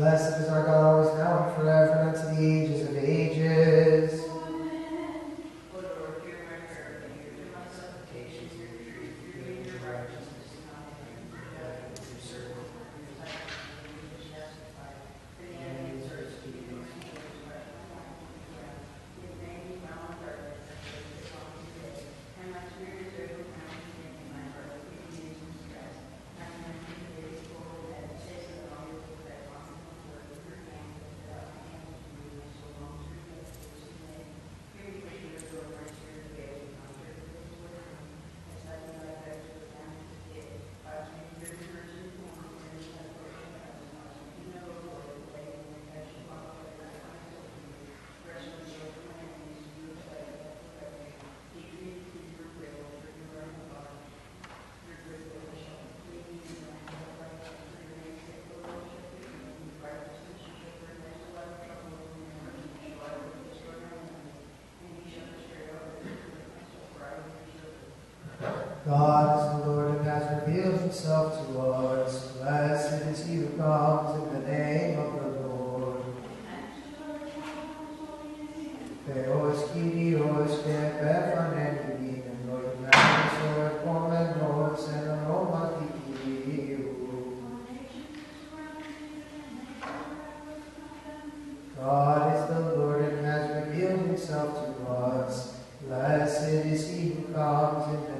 Blessed is our God always now and forever and unto the ages thousand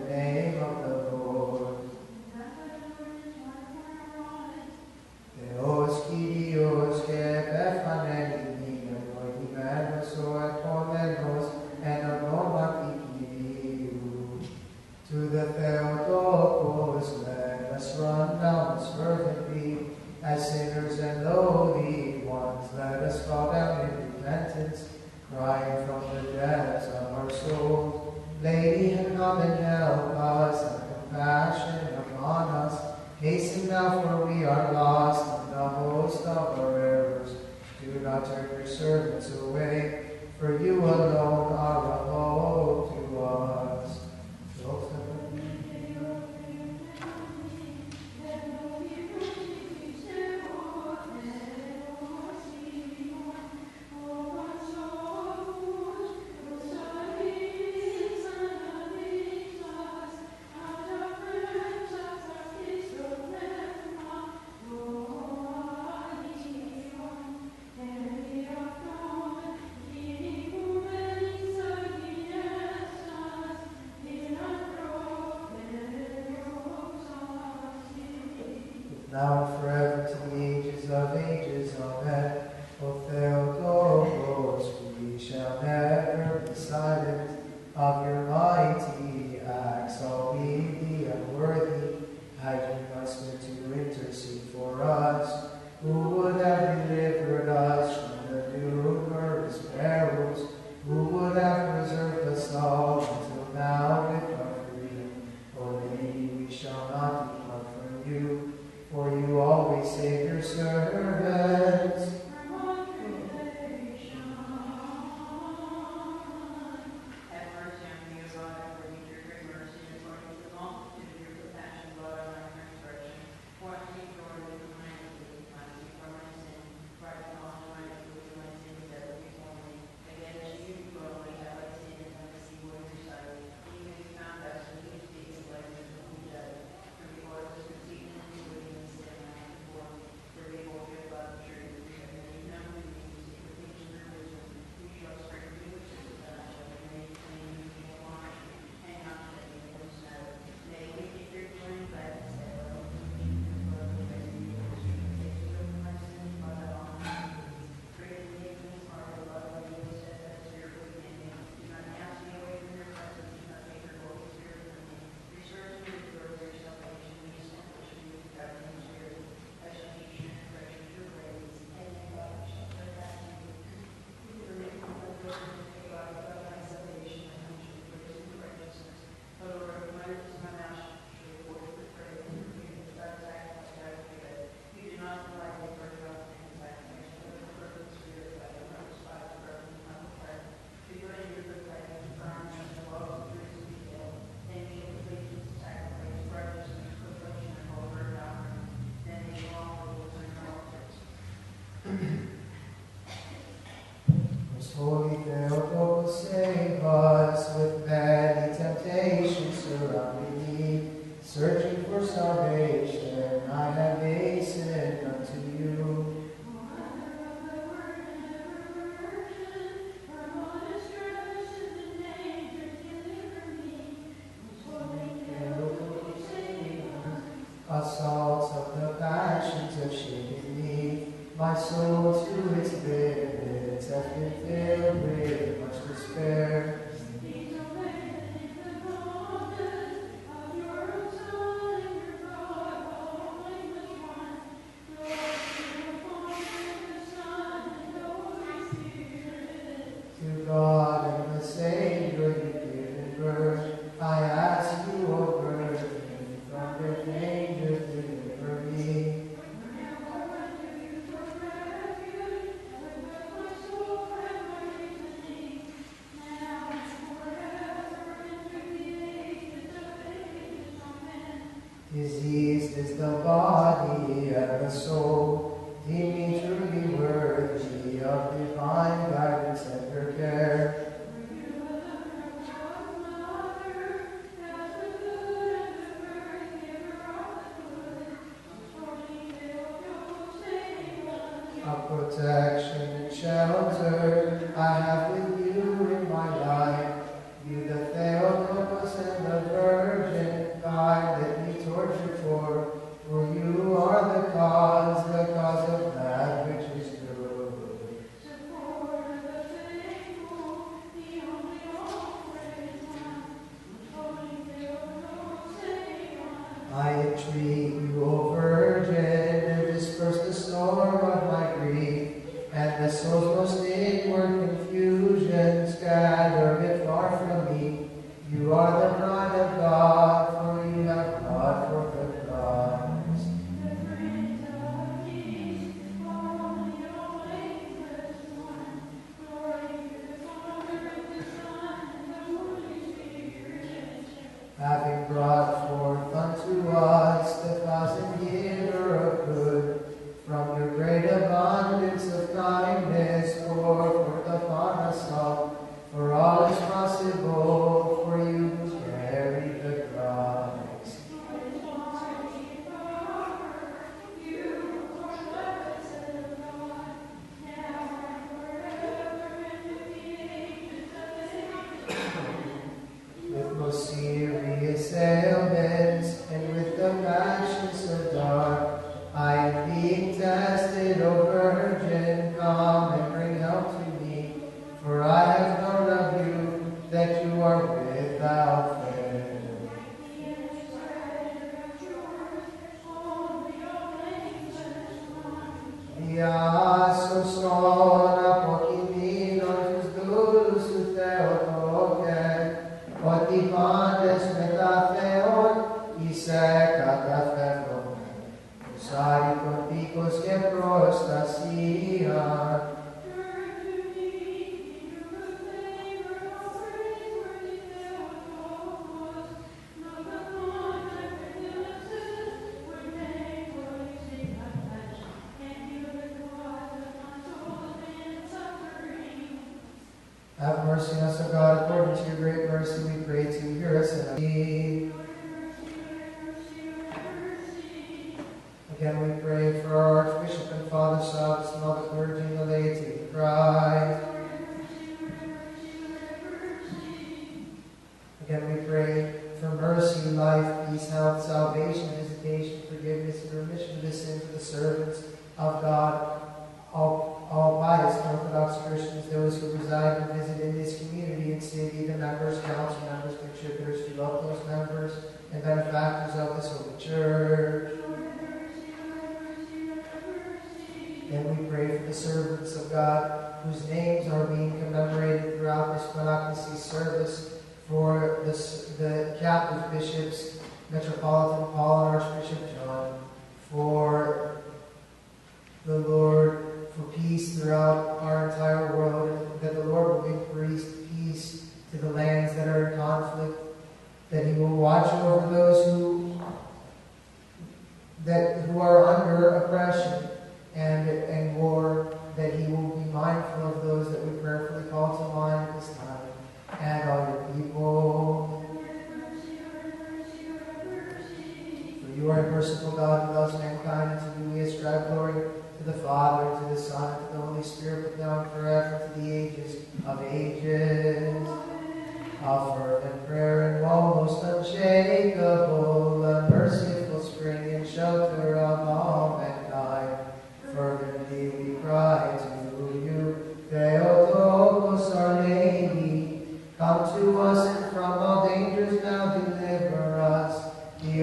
Can we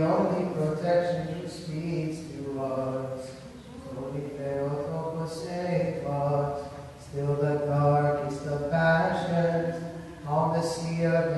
only protection speaks to us. Only fail for forsake us. Still the darkest of passions on the sea of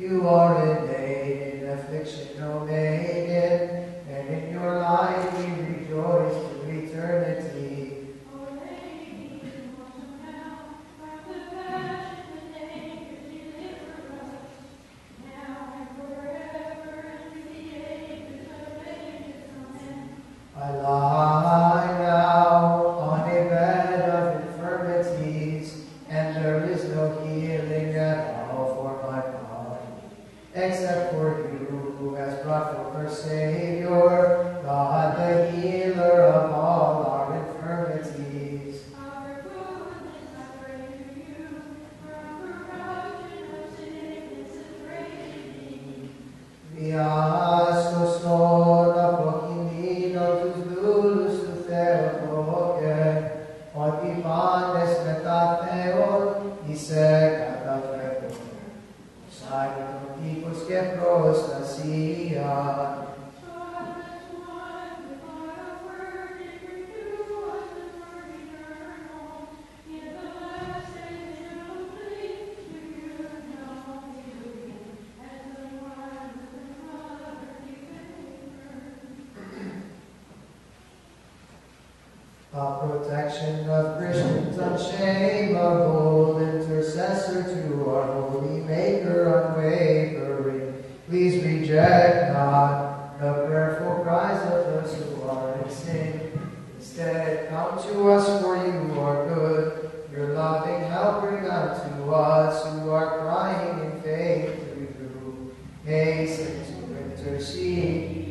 You are in pain and affliction, O man.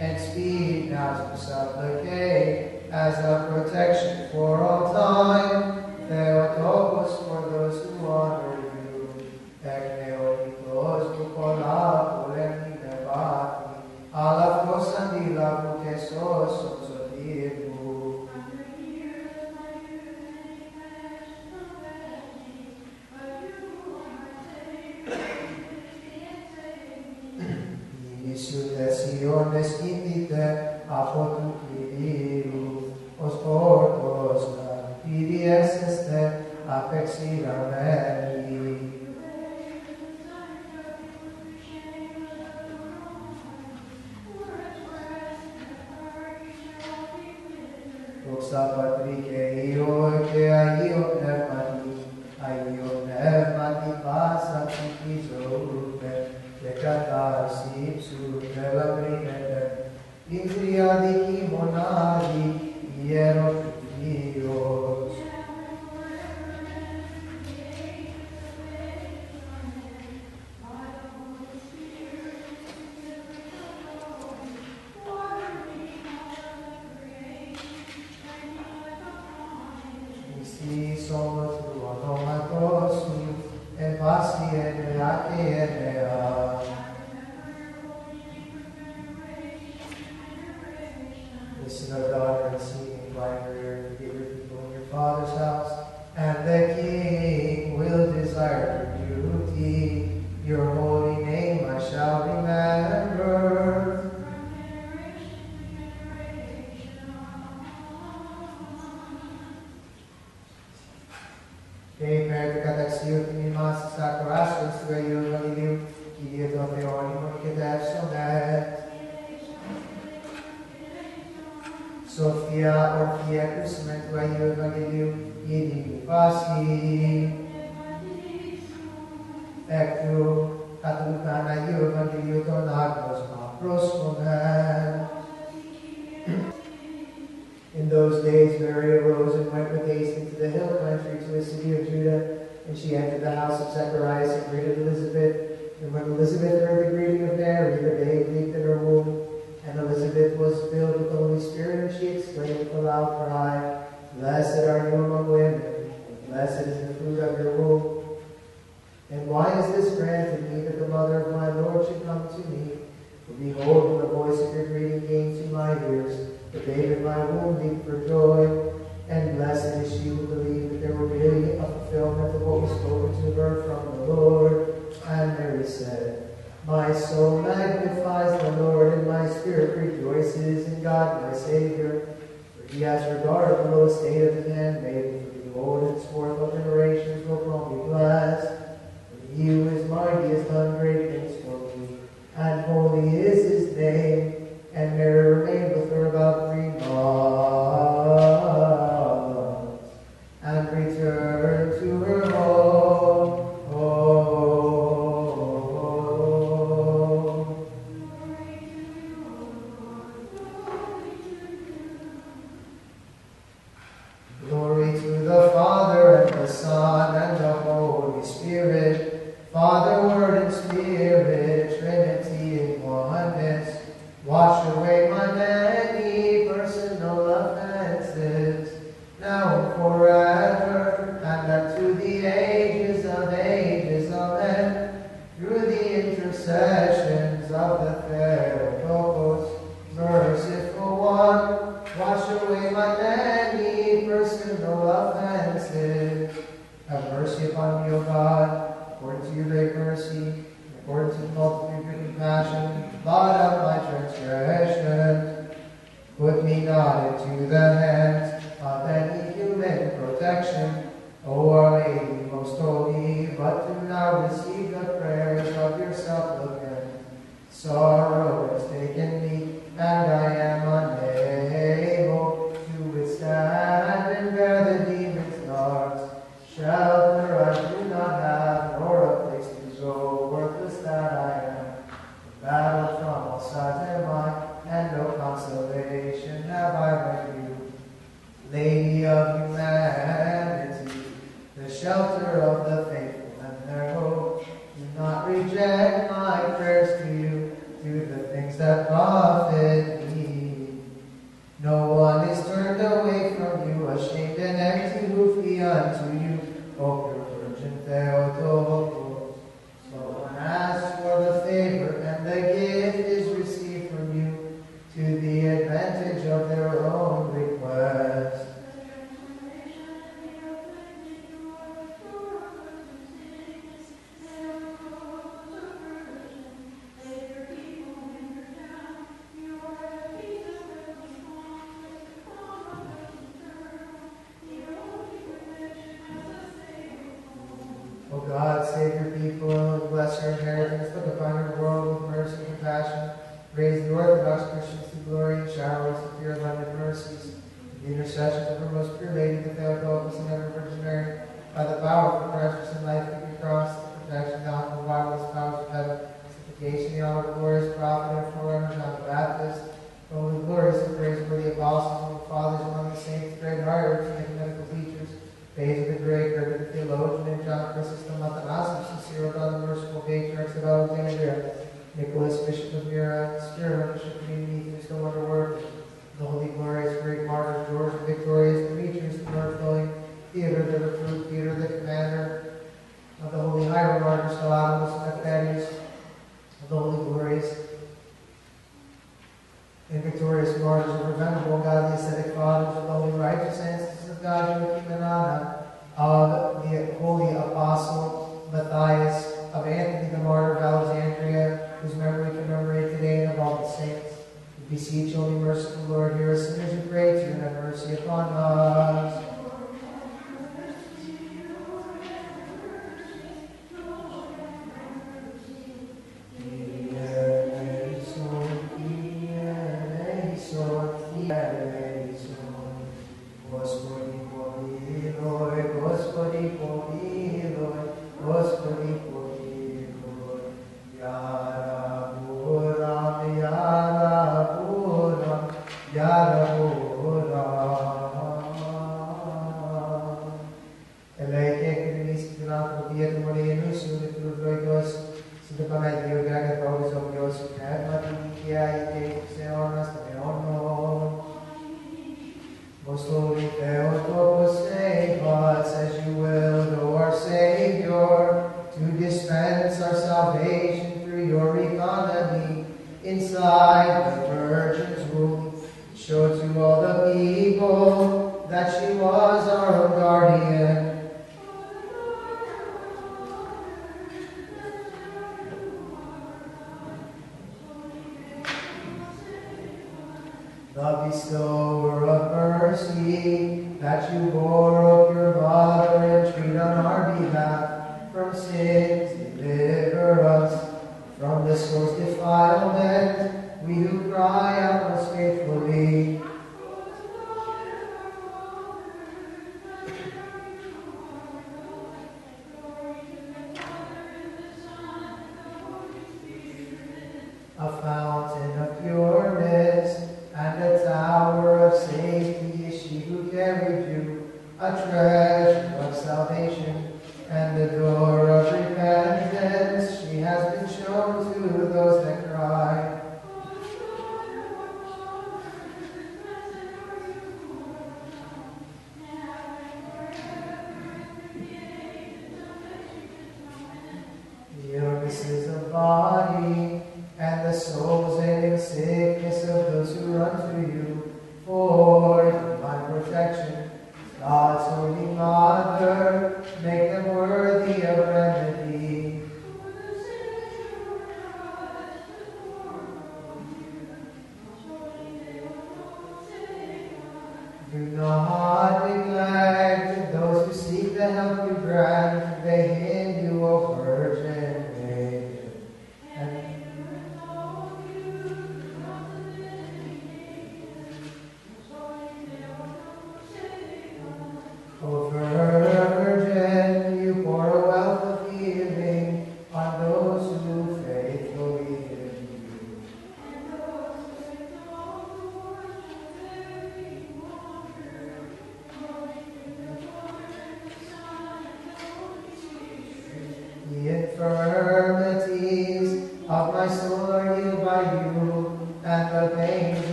and speed now to supplicate, as a protection for all time. Thou Theotokos for those who honor you, Εκνεωμητός του κολάπου, εμνημεβάτη, αλλά φως αντίλαβου και σώσον, και υπέρ του καταξίου τμήματος της ακροάσεως του Αγίου Βαγγελίου, Κύριε το Θεό, και τα Σοφία, ορθή ακούσουμε του Αγίου Ευαγγελίου, ήδη η πάση. Εκ του κατ' Αγίου Ευαγγελίου τον άγνωσμα. Those days Mary arose and went with haste into the hill country to the city of Judah, and she entered the house of Zacharias and greeted Elizabeth. And when Elizabeth heard the greeting of Mary, the babe leaped in her womb. And Elizabeth was filled with the Holy Spirit, and she exclaimed with a loud cry, Blessed are you among women, and blessed is the fruit of your womb. And why is this granted me that the mother of my Lord should come to me? For behold, the voice of your greeting came to my ears, the babe in my womb leaped for joy. And blessed is she who believed that there would be a fulfillment of what was spoken to her from the Lord. And Mary said, My soul magnifies the Lord, and my spirit rejoices in God my Savior. For he has regarded the low estate of the handmaiden, for behold, henceforth all generations will call me blessed. For he who is mighty has done great things for me, and holy is his name. And Mary remained with her about three months, and returned to her home. home. Glory to the Father and the Son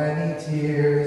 many tears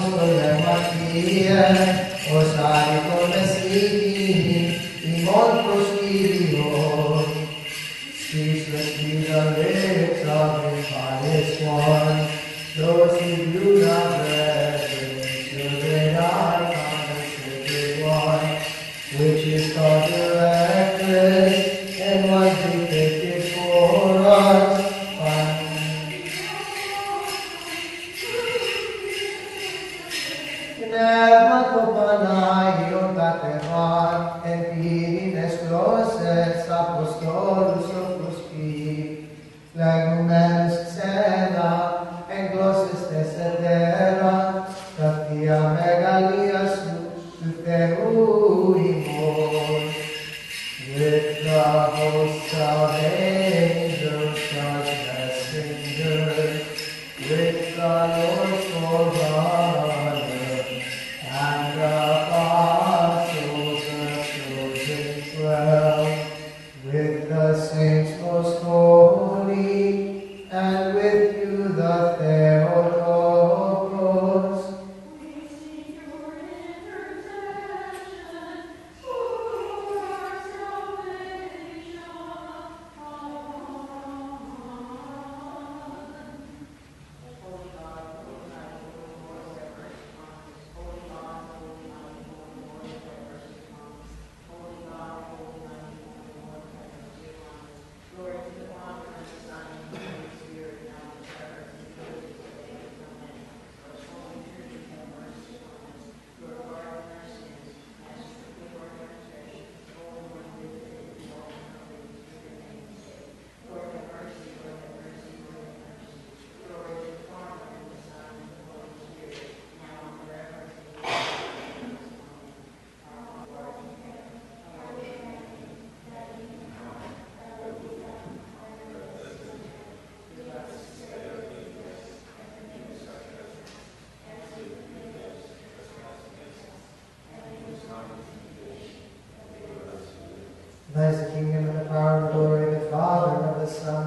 momen, apostole Mattia, osari Thine is the kingdom and the power and the glory of the Father, and of the Son,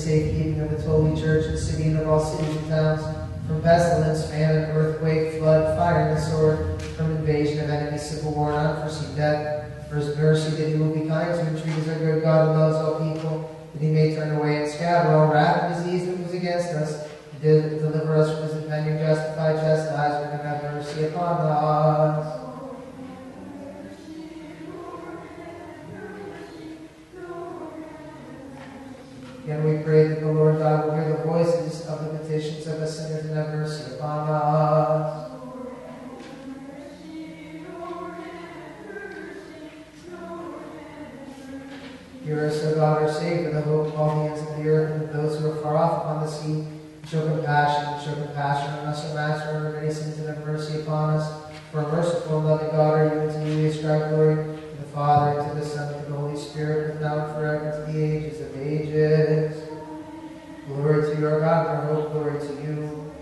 safekeeping of the Holy Church and city and of all cities and towns from pestilence, famine, earthquake, flood, fire, and the sword, from invasion of enemy, civil war, and unforeseen death. For his mercy that he will be kind to and treat as our good God who loves all people, that he may turn away and scatter all wrath and disease that was against us, and deliver us from his impending justified chastisement, and have mercy upon us. Petitions of the sinners and have mercy upon us. Hear us, O God, our Savior, the hope of all the ends of the earth, and of those who are far off upon the sea. Show compassion, show compassion on us, O Master, and our many sins, and have mercy upon us. For merciful and loving God are you, and to you we ascribe glory, to the Father, and to the Son, and to the Holy Spirit, and now and forever, and to the ages of ages. Glory to your God, and our hope, glory to you.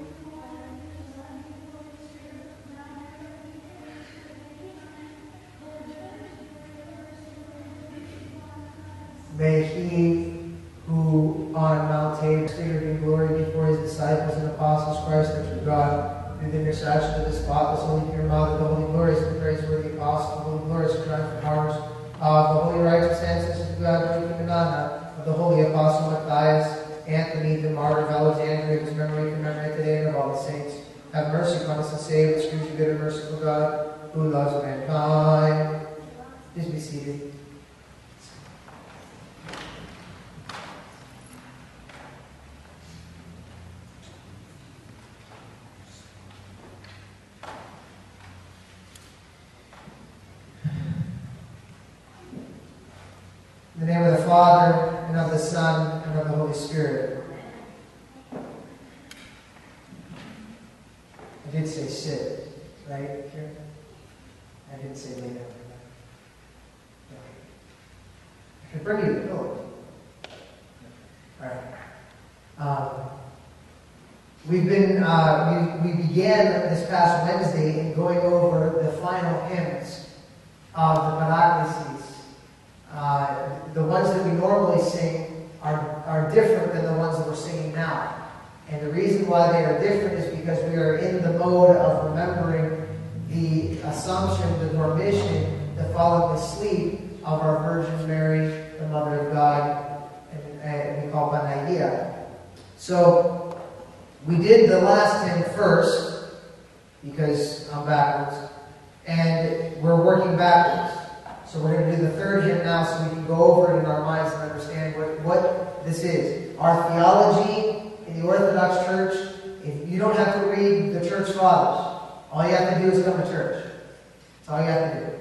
May he who on Mount Tabor stated in glory before his disciples and apostles Christ true God, through the intercession of the spotless, holy, pure Mother, the holy, glorious, and praiseworthy apostle, the holy, glorious, triumphant martyrs, of the holy, righteous ancestors of God, Anna, of the holy apostle Matthias, Anthony, the martyr of Alexandria, whose memory commemorate today, and of all the saints. Have mercy upon us and save us, through good and merciful God, who loves mankind. Please be seated. Holy Spirit. I did say sit, right, Karen? I didn't say lay down. I can bring you the pillow. All right. Um, we've been, uh, we, we began this past Wednesday in going over the final hymns of the Paraclesis. Uh, the ones that we normally sing are, are different than the ones that we're singing now. And the reason why they are different is because we are in the mode of remembering the Assumption, the Dormition, the falling asleep of our Virgin Mary, the Mother of God, and, and we call Panagia. So we did the last hymn first because I'm backwards, and we're working backwards. So we're going to do the third hymn now so we can go over it in our minds and understand what, what this is. Our theology in the Orthodox Church, if you don't have to read the Church Fathers, all you have to do is come to church. That's all you have to do.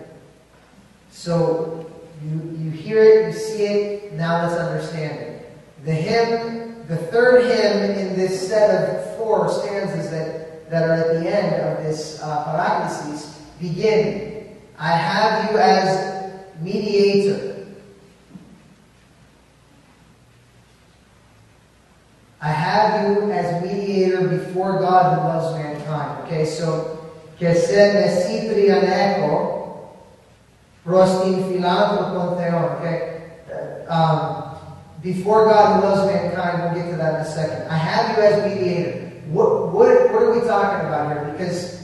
So you, you hear it, you see it, now let's understand it. The hymn, the third hymn in this set of four stanzas that, that are at the end of this uh, Paraclesis begin, I have you as mediator. I have you as mediator before God who loves mankind. Okay, so que se me ciprianeco prostin philantropon theon. Okay, um, before God who loves mankind. We'll get to that in a second. I have you as mediator. What, what, what are we talking about here? Because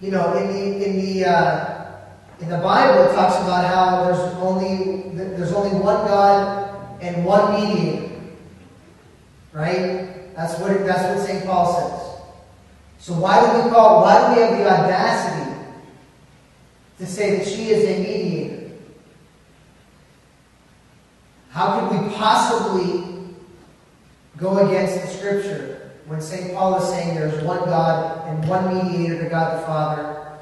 you know, in the in the uh, in the Bible, it talks about how there's only there's only one God and one mediator. Right? That's what it, that's what St. Paul says. So why do we call why do we have the audacity to say that she is a mediator? How could we possibly go against the scripture when St. Paul is saying there's one God and one mediator to God the Father,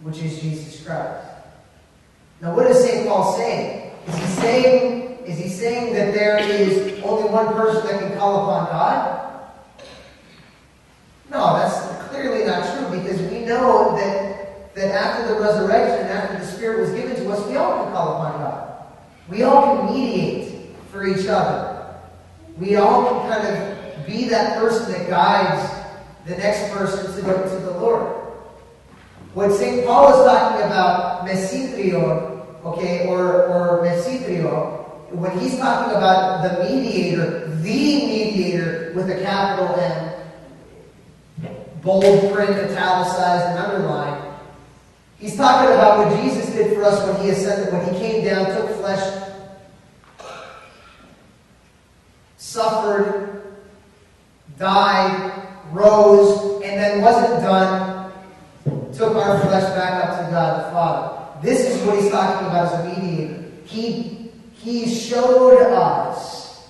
which is Jesus Christ? Now, what is St. Paul saying? Is he saying is he saying that there is only one person that can call upon God? No, that's clearly not true because we know that, that after the resurrection, after the Spirit was given to us, we all can call upon God. We all can mediate for each other. We all can kind of be that person that guides the next person to the, to the Lord. What St. Paul is talking about, mesitrio, okay, or, or mesitrio, when he's talking about the mediator, the mediator with a capital M, bold print, italicized, and underlined, he's talking about what Jesus did for us when he ascended, when he came down, took flesh, suffered, died, rose, and then wasn't done, took our flesh back up to God the Father. This is what he's talking about as a mediator. He he showed us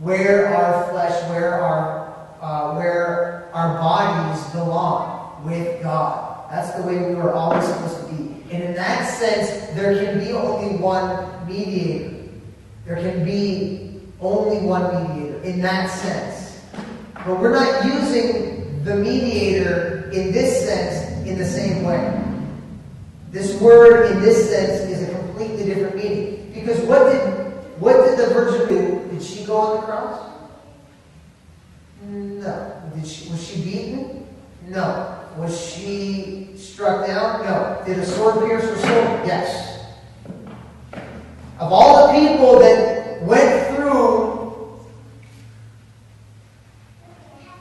where our flesh, where our, uh, where our bodies belong with God. That's the way we were always supposed to be. And in that sense, there can be only one mediator. There can be only one mediator in that sense. But we're not using the mediator in this sense in the same way. This word in this sense is a completely different meaning. Because what did what did the Virgin do? Did she go on the cross? No. Did she was she beaten? No. Was she struck down? No. Did a sword pierce her soul? Yes. Of all the people that went through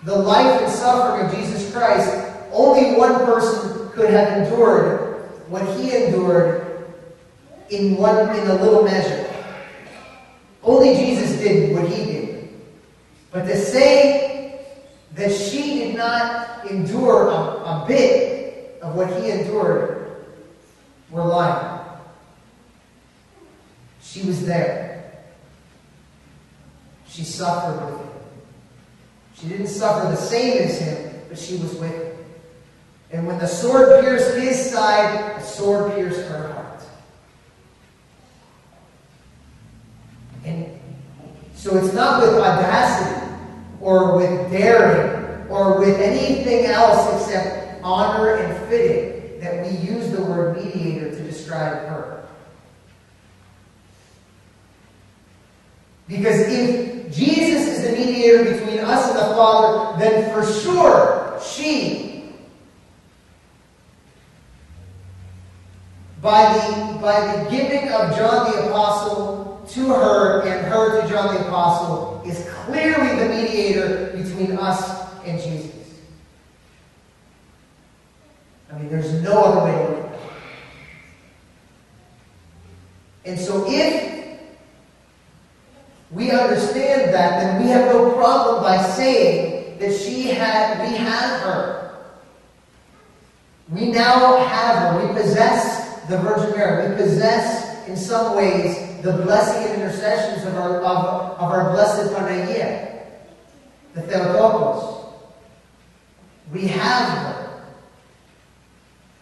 the life and suffering of Jesus Christ, only one person could have endured what he endured in one in a little measure. Only Jesus did what he did. But to say that she did not endure a, a bit of what he endured, we're lying. She was there. She suffered with him. She didn't suffer the same as him, but she was with him. And when the sword pierced his side, the sword pierced her heart. And So it's not with audacity or with daring or with anything else except honor and fitting that we use the word mediator to describe her. Because if Jesus is the mediator between us and the Father, then for sure she, by the, by the giving of John the Apostle to her and her to John the Apostle, is clearly the mediator between us and Jesus. I mean, there's no other way. And so if we understand that, then we have no problem by saying that she had, we have her. We now have her. We possess the Virgin Mary. We possess, in some ways, the blessing and intercessions of our, of, of our blessed Panagia, the Theotokos. We have her.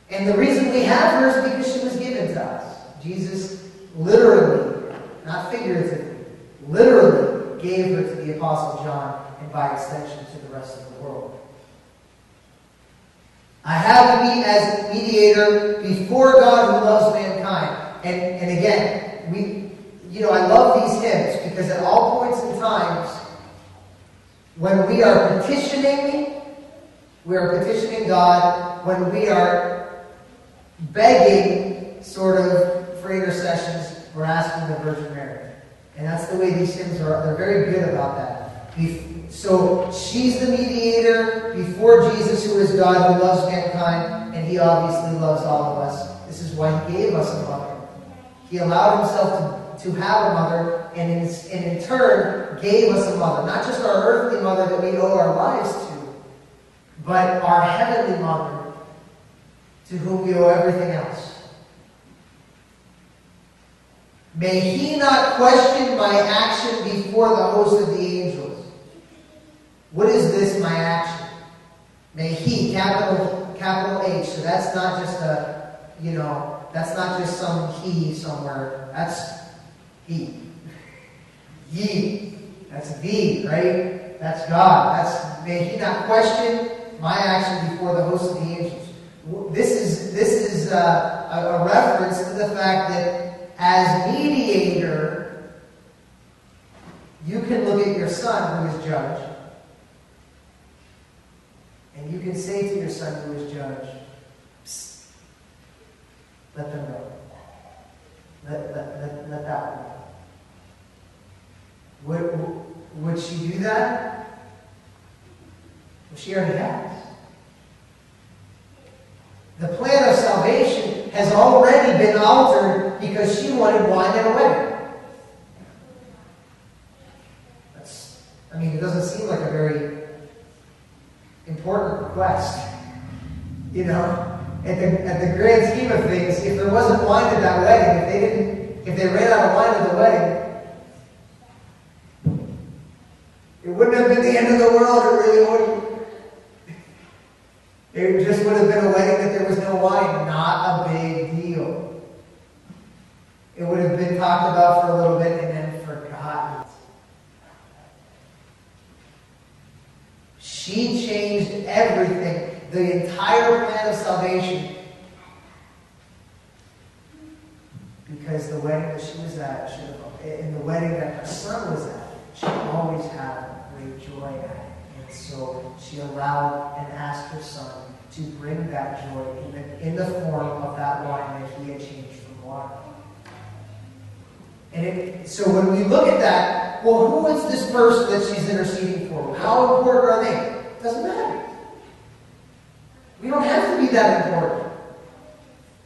And the reason we have her is because she was given to us. Jesus literally, not figuratively, literally gave her to the Apostle John and by extension to the rest of the world. I have me as mediator before God who loves mankind. And, and again, we you know, I love these hymns because at all points and times, when we are petitioning, we are petitioning God, when we are begging sort of for intercessions, we're asking the Virgin Mary. And that's the way these hymns are. They're very good about that. So she's the mediator before Jesus, who is God, who loves mankind, and he obviously loves all of us. This is why he gave us a mother. He allowed himself to, to have a mother, and in, and in turn gave us a mother. Not just our earthly mother that we owe our lives to, but our heavenly mother, to whom we owe everything else. May he not question my action before the host of the angels. What is this, my action? May he, capital, capital H, so that's not just a, you know, that's not just some he somewhere. That's he. Ye. That's thee, right? That's God. That's may he not question my action before the host of the angels. This is this is a, a reference to the fact that as mediator, you can look at your son who is judge, and you can say to your son who is judge, let them know. Let, let, let, let that one would, would she do that? Well, she already has. The plan of salvation has already been altered because she wanted wine at a wedding. That's, I mean, it doesn't seem like a very important request. You know, at the, at the grand scheme of things, if there wasn't wine at that wedding, if they didn't, if they ran out of wine at the wedding, it wouldn't have been the end of the world. It really wouldn't. It just would have been a wedding that there was no wine. Not a big deal. It would have been talked about for a little bit and then forgotten. She changed everything, the entire plan of salvation. Because the wedding that she was at, she, in the wedding that her son was at, she always had great joy at it. And so she allowed and asked her son to bring that joy in the, in the form of that wine that he had changed from water. And it, so when we look at that, well, who is this person that she's interceding for? How important are they? Doesn't matter. We don't have to be that important,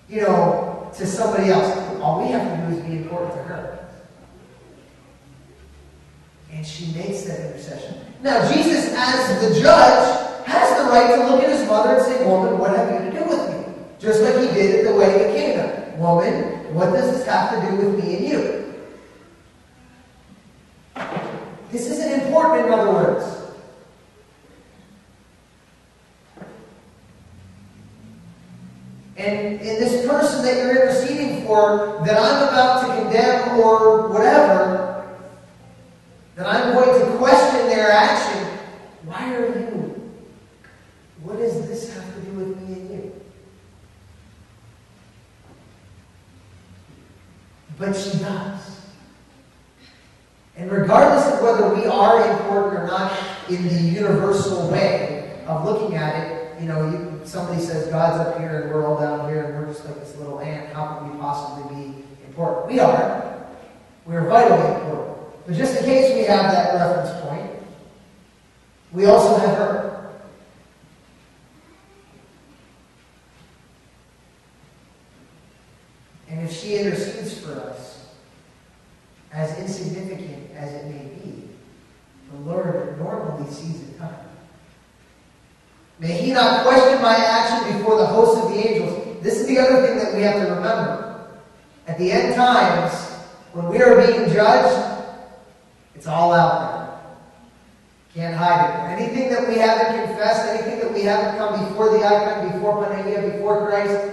you know, to somebody else. All we have to do is be important to her. And she makes that intercession. Now, Jesus, as the judge, has the right to look at his mother and say, Woman, what have you to do with me? Just like he did at the wedding of Cana. Woman, what does this have to do with me and you? This isn't important, in other words. And, and this person that you're interceding for, that I'm about to condemn or whatever, that I'm going to question their action. Why are you? What does this have to do with me and you? But she does. And regardless of whether we are important or not in the universal way of looking at it, you know, you, somebody says God's up here and we're all down here and we're just like this little ant. How can we possibly be important? We are. We're vitally important. But just in case we have that reference point, we also have her. And if she intercedes for us, as insignificant as it may be, the Lord normally sees it coming. May He not question my action before the host of the angels. This is the other thing that we have to remember. At the end times, when we are being judged, it's all out there. Can't hide it. Anything that we haven't confessed, anything that we haven't come before the icon, before Panagia, before Christ,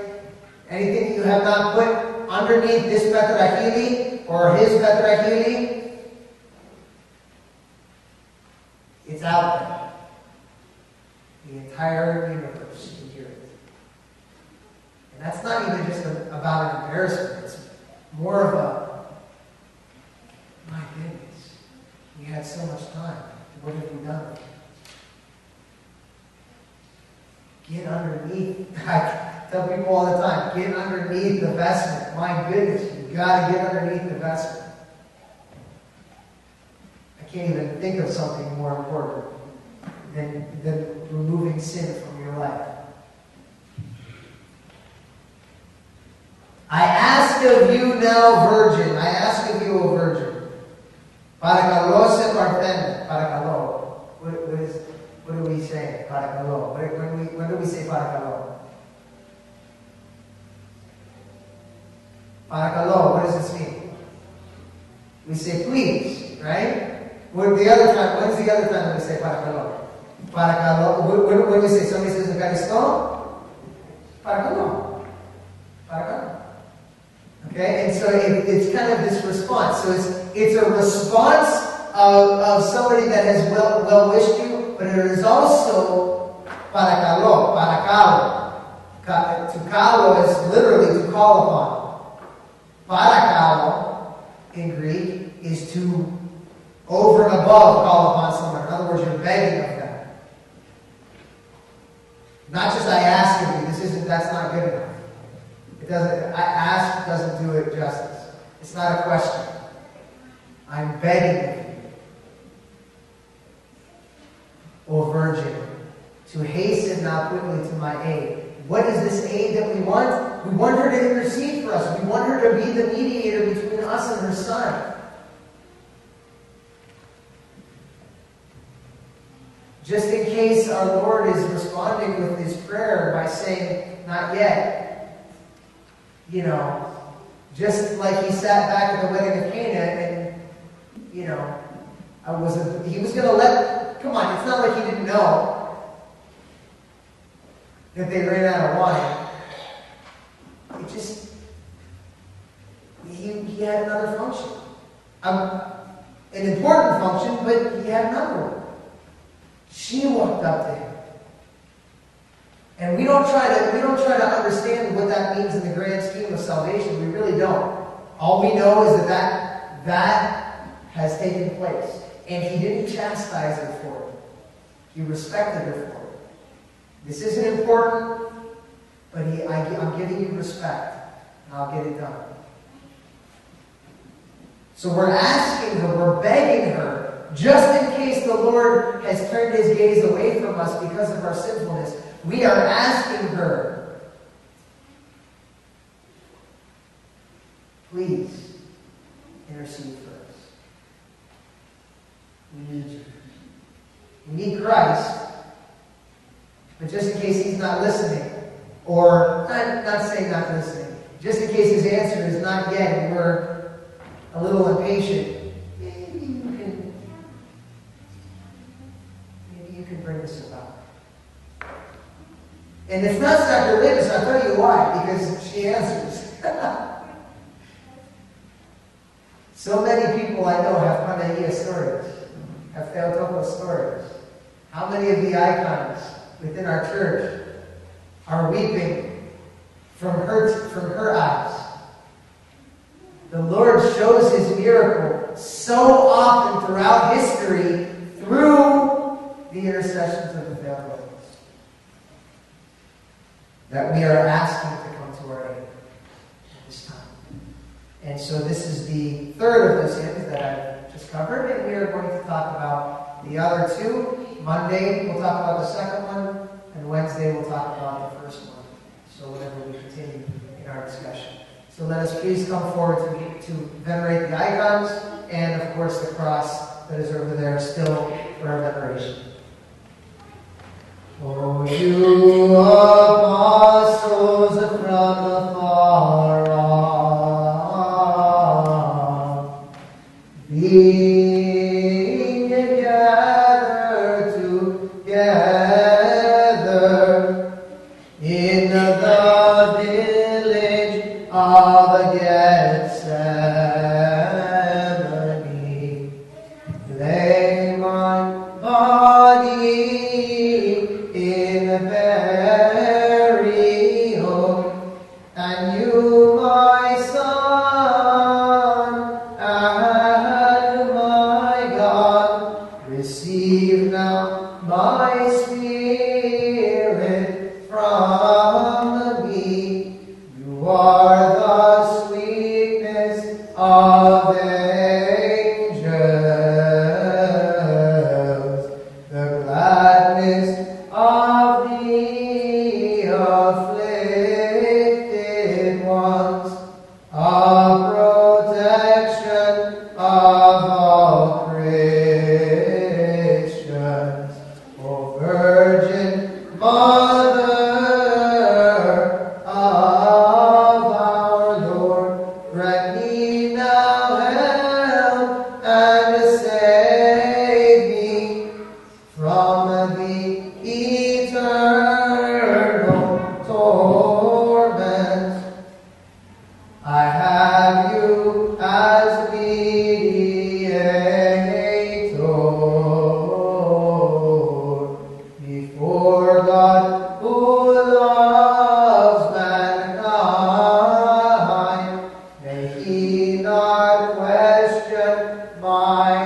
anything that you have not put underneath this Petrahili or his Petrahili, it's out there. The entire universe can hear it. And that's not even just a, about an embarrassment. It's more of a, my goodness, we had so much time. What have we done? Get underneath. I tell people all the time, get underneath the vestment. My goodness, you gotta get underneath the vestment. I can't even think of something more important than, than removing sin from your life. I ask of you now, virgin. I ask of you, a virgin. Para calor se partenda. Para calor. What, what, is, what do we say? Para calor. What, when, we, when do we say para calor? Para calor. What does this mean? We say please, right? What the other time? When's the other time we say para calor? Say? Somebody says Eucharisto? Para calor. Para calor. Okay, and so it, it's kind of this response. So it's it's a response of, of somebody that has well well wished you, but it is also para calo, para calo. To calo is literally to call upon. Para calo in Greek is to over and above call upon someone. In other words, you're begging. Not just I ask of you. This isn't. That's not good enough. It doesn't, I ask doesn't do it justice. It's not a question. I'm begging of you, O Virgin, to hasten now quickly to my aid. What is this aid that we want? We want her to intercede for us. We want her to be the mediator between us and her son. Just in case our Lord is responding with his prayer by saying, Not yet, you know, just like he sat back at the wedding of Cana and, you know, I was a, he was going to let, come on, it's not like he didn't know that they ran out of wine. It just, he, he had another function. Um, an important function, but he had another one. She walked up to him. And we don't try to we don't try to understand what that means in the grand scheme of salvation. We really don't. All we know is that that, that has taken place. And he didn't chastise her for it. He respected her for it. This isn't important, but he, I, I'm giving you respect, and I'll get it done. So we're asking her, we're begging her, just in case the Lord has turned his gaze away from us because of our sinfulness, we are asking her, please intercede for us. We need you. We need Christ, but just in case he's not listening, or not, not saying not listening, just in case his answer is not yet, we're a little impatient, maybe you can, maybe you can bring this about. And it's not sacrilegious, I'll tell you why, because she answers. so many people I know have Panagia stories. of Theotokos stories? How many of the icons within our church are weeping from her, from her eyes? The Lord shows his miracle so often throughout history through the intercessions of the Theotokos that we are asking to come to our aid at this time. And so this is the third of those hymns that I've just covered, and we are going to talk about the other two. Monday, we'll talk about the second one, and Wednesday, we'll talk about the first one. So whenever we continue in our discussion. So let us please come forward to, to venerate the icons, and of course the cross that is over there still for our veneration. O you apostles from afar question